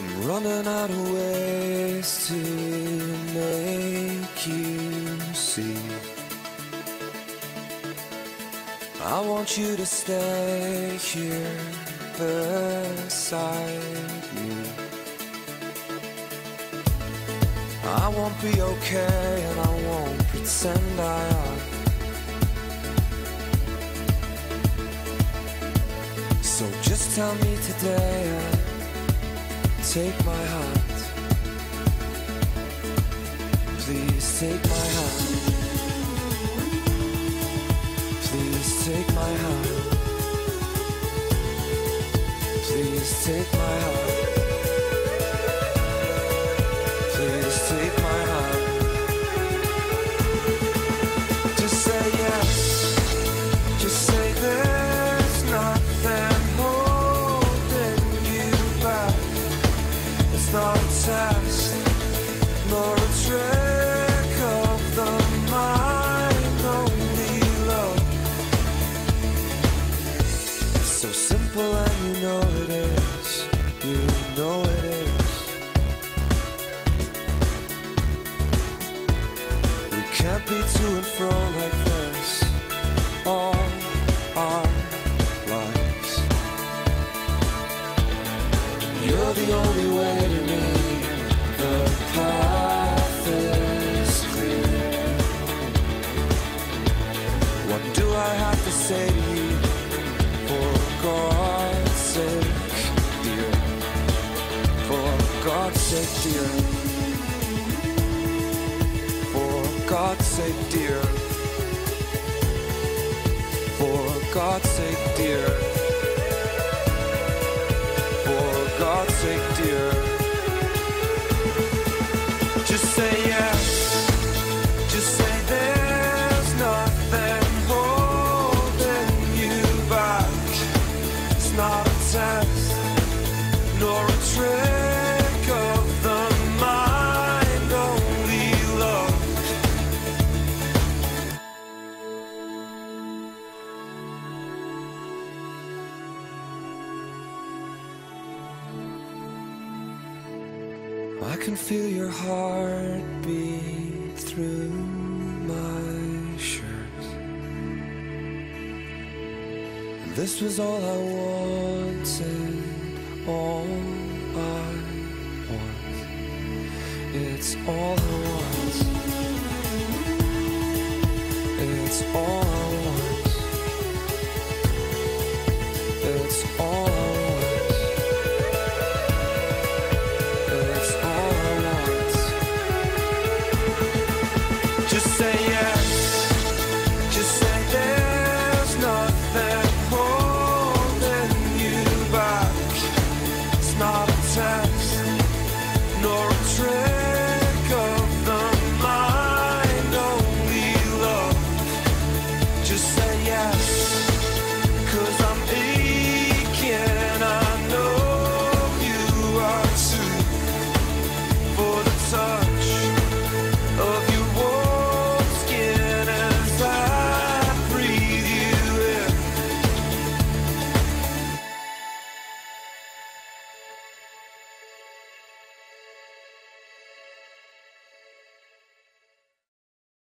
I'm running out of ways to make you see. I want you to stay here beside me. I won't be okay and I won't pretend I am. So just tell me today take my heart. Please take my heart. Please take my heart. Please take my hand. Trick of the mind, only love. It's so simple and you know it is. You know it is. We can't be to and fro like this all our lives. You're the only way dear. For God's sake, dear. For God's sake, dear. For God's sake, dear. I can feel your heartbeat through my shirt. This was all I wanted, all I want. It's all I want. It's all task nor a trick.